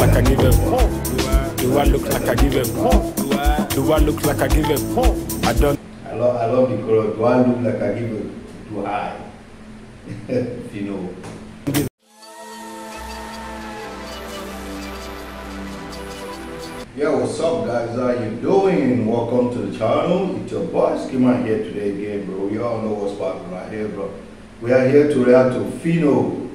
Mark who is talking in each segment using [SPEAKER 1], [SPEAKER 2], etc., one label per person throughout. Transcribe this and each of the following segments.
[SPEAKER 1] like I give fuck? Do I look like I give fuck? Do I look like I give fuck? I don't.
[SPEAKER 2] I love, I love the chorus. Do I look like I give too high? if you know. Yo, what's up guys? How you doing? Welcome to the channel. It's your boy Skimmer here today again, bro. You all know what's popping right here, bro. We are here to react to Phyno.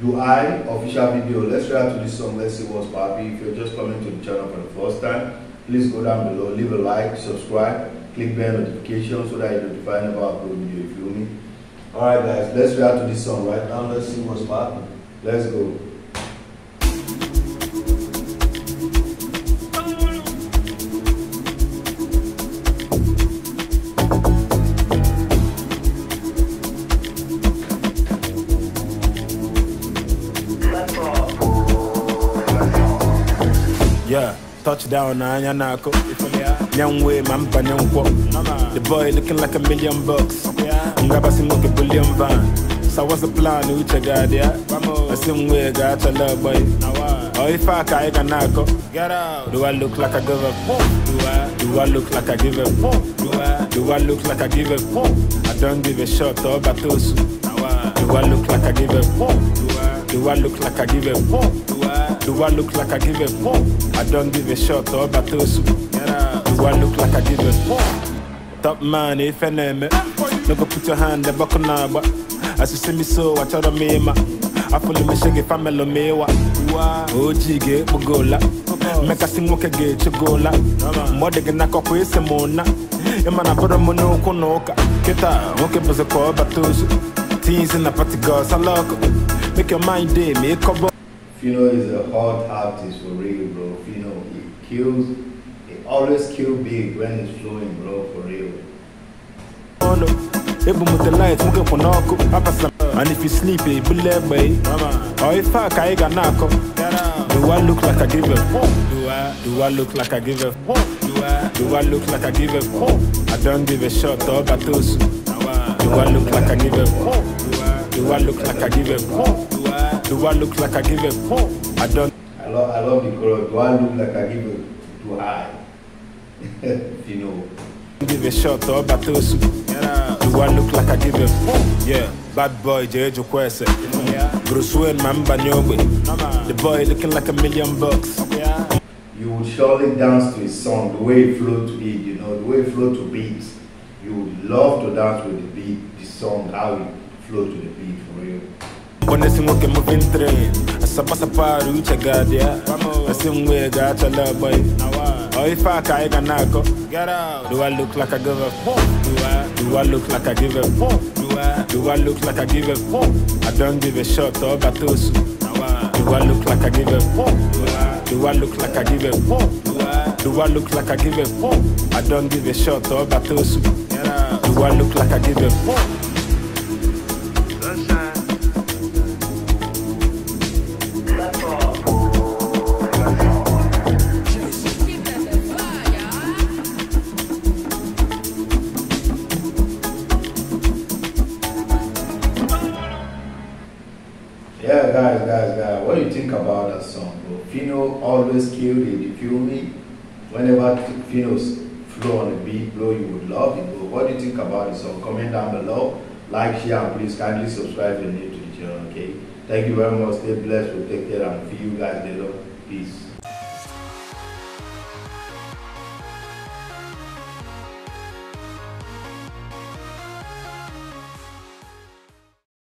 [SPEAKER 2] Do I official video? Let's react to this song. Let's see what's popping. If you're just coming to the channel for the first time, please go down below, leave a like, subscribe, click bell notification so that you're notified I upload video. You feel me? Alright guys, let's react to this song right now. Let's see what's popping. Let's go.
[SPEAKER 1] Touchdown na anya nako. Nyangwe mampa nyankwo. The boy looking like a million bucks. I'm grabbing Ngaba simuke billion van. So what's the plan? Uche God, yeah? Asimwe got a love boy. Oh, if I can, I can nako. Get out. Do I look like I give a fuck? Do I? Do I look like I give a fuck? Do I? Do I look like I give a fuck? I don't give a shot oh, or batosu. Do I look like I give a fuck? Do I? Do I look like I give a fuck? Do I? Do I look like I give a fuck? I don't give a shot or batosu. Do I look like I give a fuck? Top man, if I name it. No go put your hand the buckle now, but as you see me so, I tell me ma. I follow me shake if I'm a mewa. OG ge bugola. Make a sing moke ge chugola. Mode ge nako kwe se mona. Emana bora mono konoka. Kita, moke boze ko batosu. Teens in the party girls, I love Make your mind day, make up.
[SPEAKER 2] Phyno is a hot artist for real, bro. Phyno, he kills, he always kill big when he's flowing, bro, for real.
[SPEAKER 1] ono ebu mu the light muke kwanoko apasa and if you sleep e bule gbe or if I ka ga nako do I look like I give a fuck do I do I look like I give a fuck do I do I look like I give a fuck I don't give a shot or batosu do I look like I give a fuck do I do I look like I give a fuck do I look like I give a fuck I don't
[SPEAKER 2] I love, I love the chorus. Do I look like I give it too high? if you know.
[SPEAKER 1] give a shot or batosu do I look like I give a fuck yeah bad boy Jeju Kwese Bruce Wayne mamba nyogwe the boy looking like a million bucks
[SPEAKER 2] You would surely dance to his song, the way it flowed to it, you know, the way it flowed to beats. You would love to dance with the beat, the song, how it flowed to the beat, for real.
[SPEAKER 1] When sing okay moving train Asapa sapa ruche gadia Asimwe gacha love boy Oh if I ka ga nako Get out Do I look like I give a fuck? Do I? Do I look like I give a fuck? Do I? Do I look like I give a fuck? I don't give a shot or batosu Do I look like I give a fuck? Do I? Do I look like I give a fuck? Do I? Do I look like I give a fuck? I don't give a shot or batosu Do I look like I give a fuck?
[SPEAKER 2] Yeah, guys, guys, guys, what do you think about that song, bro? Phyno always killed it, you feel me? Whenever Phyno's flow on the beat, bro, you would love it, bro. What do you think about the song? Comment down below. Like, share, and please kindly subscribe if you're new to the channel, okay? Thank you very much. Stay blessed. Care and see you guys later. Peace.